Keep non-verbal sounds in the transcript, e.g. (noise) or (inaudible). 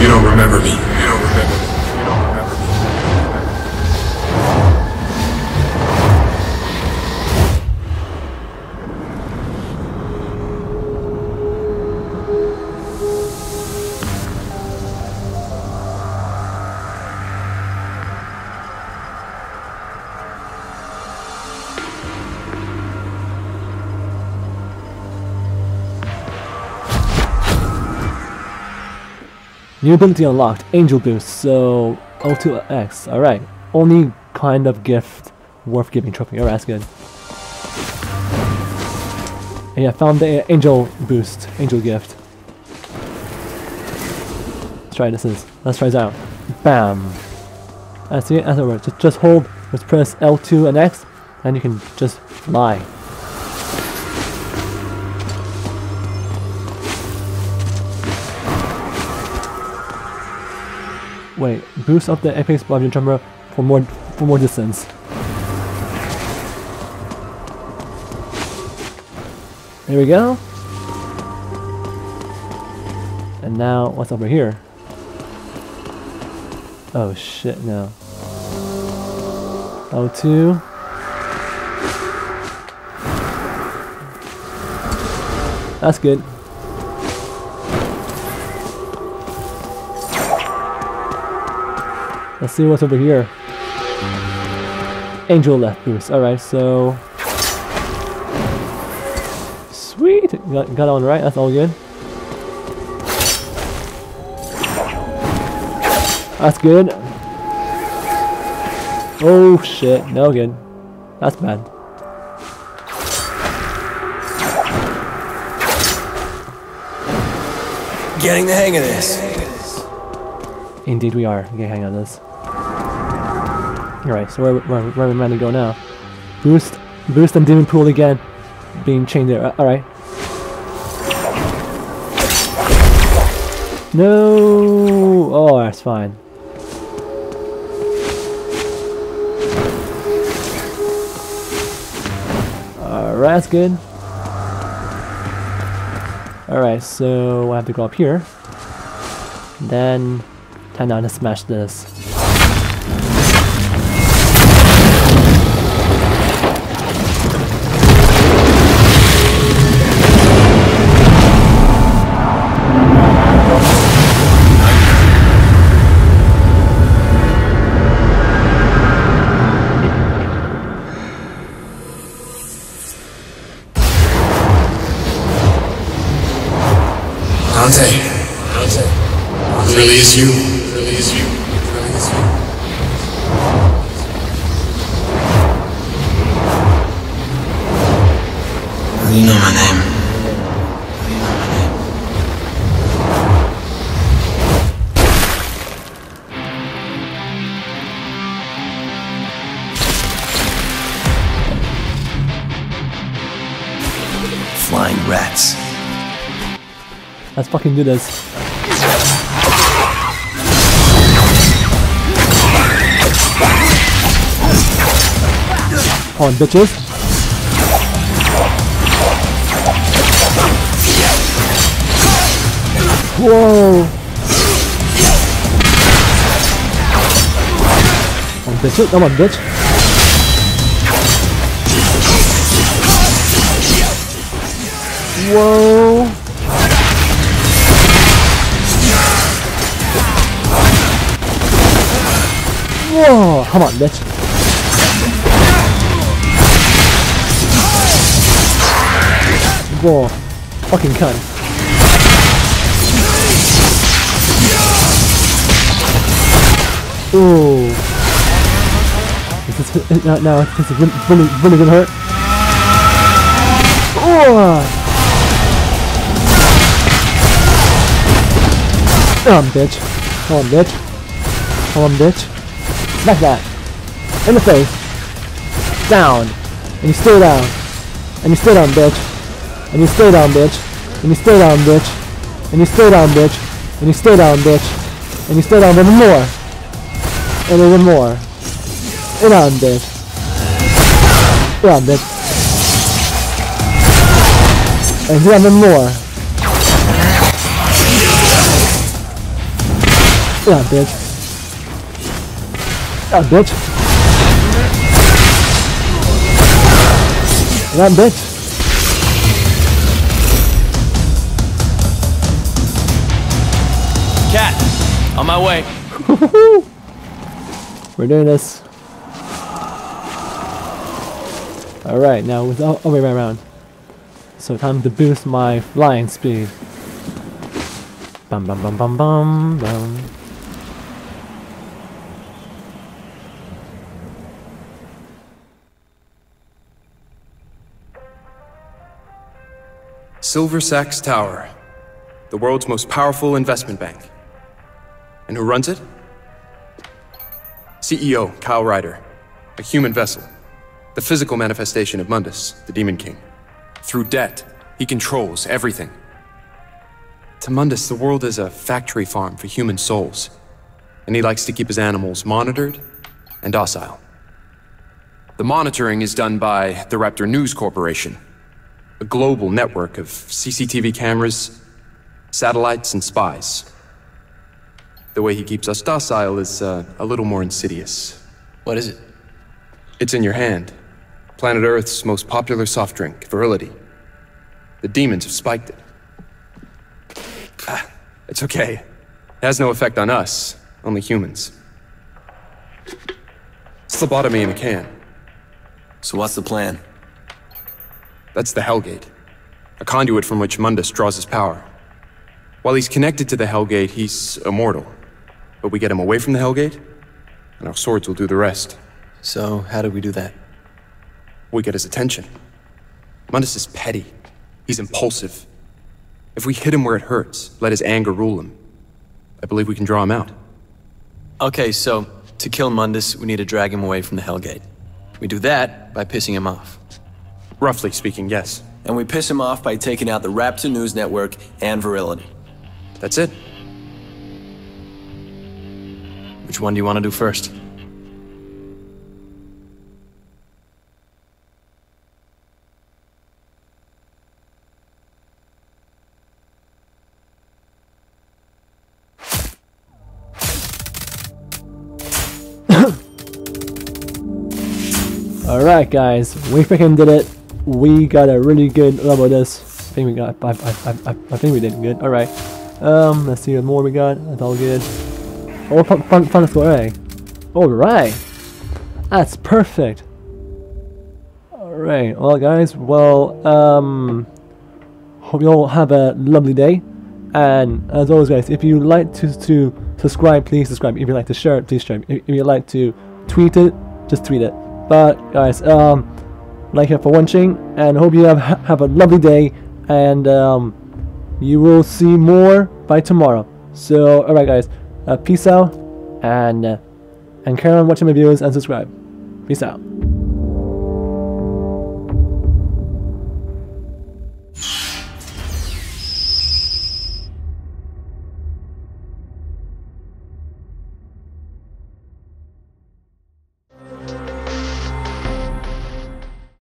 You don't remember me. New ability unlocked, Angel Boost, so O2X, alright. Only kind of gift worth giving trophy, alright, that's good. And yeah, found the Angel Boost, Angel Gift. Let's try this, is, let's try this out. Bam! That's it, that's over. Just, just hold, just press L2 and X, and you can just fly. Wait, boost up the apex bungee jumper for more for more distance. There we go. And now what's over here? Oh shit, no. O2. That's good. Let's see what's over here. Angel left boost. Alright, so... Sweet! Got, got on right, that's all good. That's good. Oh shit, no good. That's bad. Getting the hang of this. Indeed we are. Okay, hang on this. Alright, so where, where, where meant to go now? Boost, boost and demon pool again. Being chained there. Alright. No! Oh, that's fine. Alright, that's good. Alright, so I have to go up here. Then time now to smash this. Flying rats. Let's fucking do this. Come on, bitches. Whoa! Come on, bitch. Come on, bitch. Come on, bitch. Whoa. Fucking cunt. Ooh. This is, no, no, this is really, really, really gonna hurt. Ooh. Come on, bitch. Come on, bitch. Come on, bitch. Like that. In the face. Down. And you stay down. And you stay down, bitch. And you stay down, bitch. And you stay down, bitch. And you stay down, bitch. And you stay down, bitch. And you stay down even more. And even more. Stay down, bitch. Stay down, bitch. And even more. Yeah, bitch. Yeah, bitch. Yeah, bitch. Kat, on my way. (laughs) We're doing this. Alright, now with all the way around. So time to boost my flying speed. Bum bum bum bum bum bum. Silver Sachs Tower, the world's most powerful investment bank. And who runs it? CEO Kyle Ryder, a human vessel, the physical manifestation of Mundus, the Demon King. Through debt, he controls everything. To Mundus, the world is a factory farm for human souls, and he likes to keep his animals monitored and docile. The monitoring is done by the Raptor News Corporation, a global network of CCTV cameras, satellites, and spies. The way he keeps us docile is uh, a little more insidious. What is it? It's in your hand. Planet Earth's most popular soft drink, Virility. The demons have spiked it. Ah, it's okay. It has no effect on us, only humans. It's lobotomy in a can. So what's the plan? That's the Hellgate, a conduit from which Mundus draws his power. While he's connected to the Hellgate, he's immortal. But we get him away from the Hellgate, and our swords will do the rest. So, how do we do that? We get his attention. Mundus is petty. He's impulsive. If we hit him where it hurts, let his anger rule him, I believe we can draw him out. Okay, so to kill Mundus, we need to drag him away from the Hellgate. We do that by pissing him off. Roughly speaking, yes. And we piss him off by taking out the Raptor News Network and Virility. That's it. Which one do you want to do first? (coughs) Alright guys, we freaking did it. We got a really good level of this. I think we got, I, I, I, I, think we did good. Alright. Um, let's see what more we got. That's all good. Oh, fun, fun, fun score A. Alright. That's perfect. Alright, well guys, well, um, hope you all have a lovely day. And as always guys, if you like to, to subscribe, please subscribe. If you like to share it, please share it. If, if you like to tweet it, just tweet it. But guys, um, like you for watching, and hope you have have a lovely day, and um, you will see more by tomorrow. So, alright guys, uh, peace out, and uh, and carry on watching my videos and subscribe. Peace out.